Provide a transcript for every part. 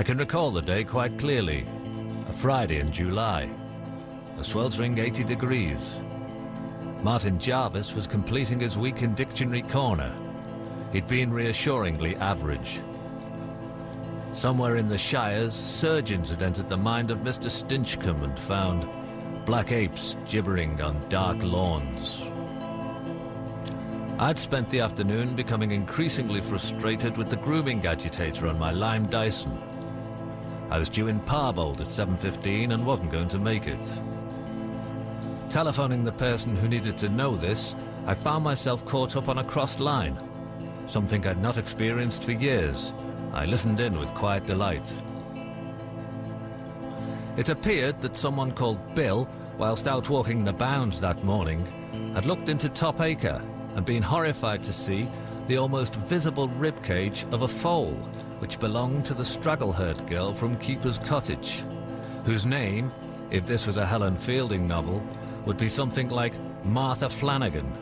I can recall the day quite clearly. A Friday in July. A sweltering 80 degrees. Martin Jarvis was completing his week in Dictionary Corner. He'd been reassuringly average. Somewhere in the Shires, surgeons had entered the mind of Mr. Stinchcombe and found black apes gibbering on dark lawns. I'd spent the afternoon becoming increasingly frustrated with the grooming agitator on my Lime Dyson. I was due in Parbold at 7.15 and wasn't going to make it. Telephoning the person who needed to know this, I found myself caught up on a crossed line, something I'd not experienced for years. I listened in with quiet delight. It appeared that someone called Bill, whilst out walking the bounds that morning, had looked into Top Acre and been horrified to see the almost visible ribcage of a foal which belonged to the Stragglehurt girl from Keeper's Cottage, whose name, if this was a Helen Fielding novel, would be something like Martha Flanagan.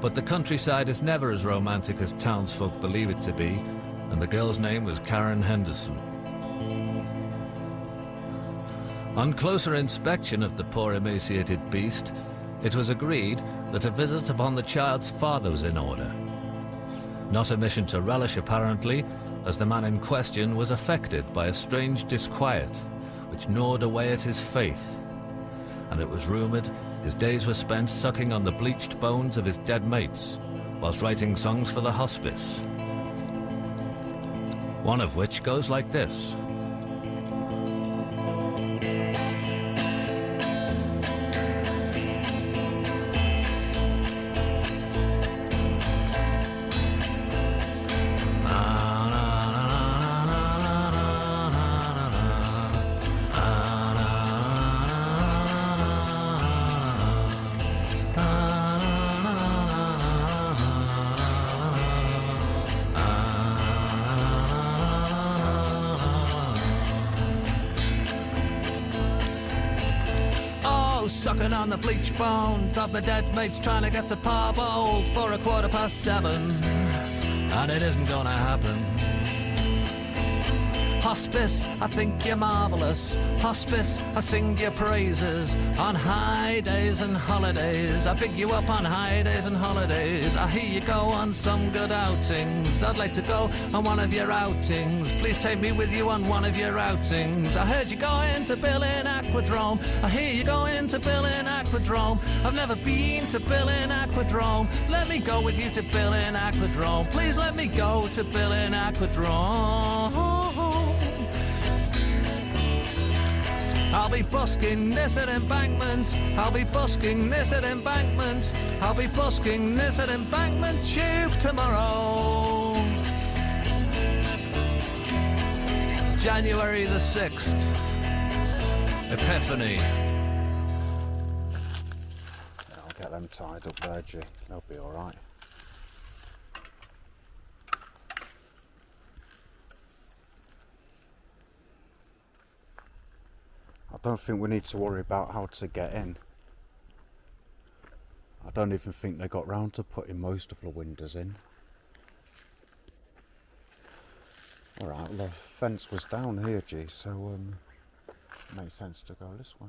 But the countryside is never as romantic as townsfolk believe it to be, and the girl's name was Karen Henderson. On closer inspection of the poor emaciated beast, it was agreed that a visit upon the child's father was in order. Not a mission to relish, apparently, as the man in question was affected by a strange disquiet which gnawed away at his faith. And it was rumoured his days were spent sucking on the bleached bones of his dead mates whilst writing songs for the hospice. One of which goes like this. Sucking on the bleach bones of my dead mates trying to get to Parbold for a quarter past seven. And it isn't gonna happen. Hospice, I think you're marvelous. Hospice, I sing your praises. On high days and holidays, I pick you up on high days and holidays. I hear you go on some good outings. I'd like to go on one of your outings. Please take me with you on one of your outings. I heard you going to Billing Aquadrome. I hear you going to Billing Aquadrome. I've never been to Billing Aquadrome. Let me go with you to Billing Aquadrome. Please let me go to Billing Aquadrome. I'll be busking this at embankment. I'll be busking this at embankment. I'll be busking this at embankment tube tomorrow. January the 6th. Epiphany. I'll get them tied up there, G. They'll be alright. Don't think we need to worry about how to get in. I don't even think they got round to putting most of the windows in. Alright, well the fence was down here, G, so um, makes sense to go this way.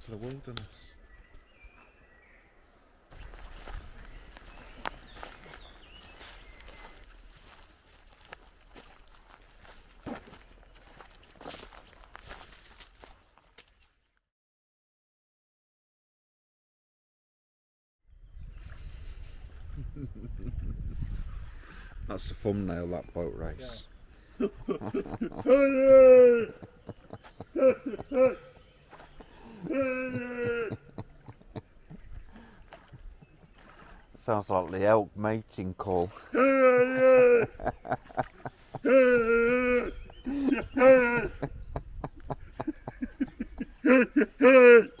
Into the wilderness. That's the thumbnail, that boat race. Sounds like the elk mating call.